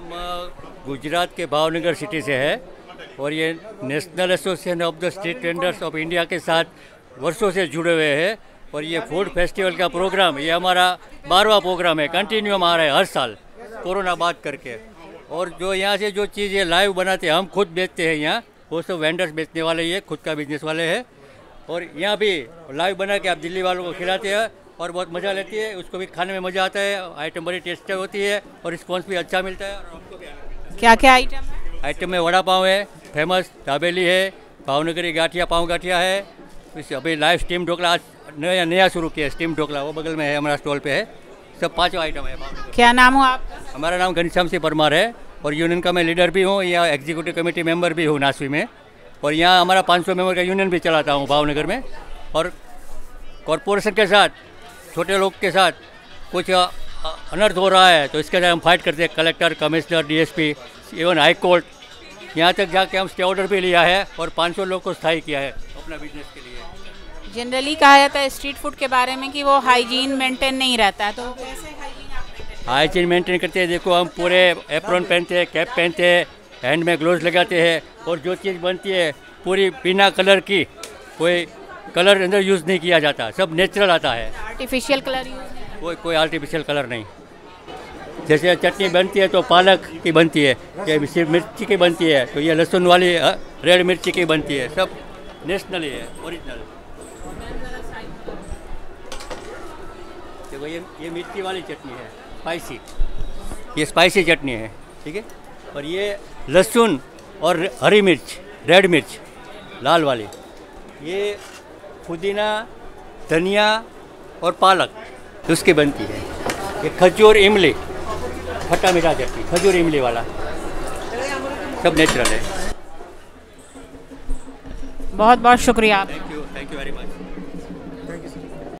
गुजरात के भावनगर सिटी से है और ये national association of the street vendors of India के साथ वर्षों से जुड़े हुए हैं और ये फ़ूड फेस्टिवल का प्रोग्राम ये हमारा बारहवा प्रोग्राम है कंटिन्यू हम आ रहे हैं हर साल, कोरोना बाद करके। और जो यहाँ से जो चीज़ लाइव बनाते हैं, हम खुद बेचते हैं यहाँ, वो सब वेंडर्स बेचने वाले ही है खुद का बिज़नेस वाले हैं। और यहाँ भी लाइव बना के आप दिल्ली वालों को खिलाते हैं और बहुत मज़ा लेती है उसको भी खाने में मज़ा आता है आइटम बड़ी टेस्टी होती है और रिस्पॉन्स भी अच्छा मिलता है और हमको भी मिलता है। क्या क्या आइटम है? आइटम में वड़ा पाव है फ़ेमस दाबेली है भावनगरी गाठिया पाव गाठिया है। इस अभी लाइव स्टीम ढोकला आज नया नया शुरू किया स्टीम ढोकला वो बगल में है हमारा स्टॉल पे है। सब पाँचों आइटम है क्या नाम हो आप हमारा नाम घनश्याम सिंह परमार है और यूनियन का मैं लीडर भी हूँ यहाँ एग्जीक्यूटिव कमेटी मेंबर भी हूँ नासवी में। और यहाँ हमारा 500 मेंबर का यूनियन भी चलाता हूँ भावनगर में। और कॉरपोरेशन के साथ छोटे लोग के साथ कुछ अनर्थ हो रहा है तो इसके लिए हम फाइट करते हैं collector commissioner DSP even high court यहाँ तक जाके हम स्टे ऑर्डर भी लिया है और 500 लोग को स्थायी किया है अपना बिज़नेस के लिए। जनरली कहा जाता है स्ट्रीट फ़ूड के बारे में कि वो हाइजीन मेंटेन नहीं रहता है तो कैसे हाइजीन हाइजीन मेंटेन करते हैं? देखो हम पूरे एप्रॉन पहनते हैं कैप पहनते हैं हैंड में ग्लोव्स लगाते हैं और जो चीज़ बनती है पूरी बिना कलर की कोई कलर अंदर यूज़ नहीं किया जाता सब नेचुरल आता है। आर्टिफिशियल कलर यूज़ कोई कोई आर्टिफिशियल कलर नहीं। जैसे चटनी बनती है तो पालक की बनती है, ये मिर्ची की बनती है तो ये लहसुन वाली रेड मिर्ची की बनती है, सब नेशनल ही है ओरिजिनल देखो ये ये मिर्ची वाली चटनी है स्पाइसी ये स्पाइसी चटनी है, ठीक है? और ये लहसुन और हरी मिर्च, रेड मिर्च, लाल वाली। ये पुदीना, धनिया और पालक उसकी बनती है। ये खजूर इमली खट्टा मीठा चटनी खजूर इमली वाला। सब नेचुरल है। बहुत बहुत शुक्रिया thank you thank you very much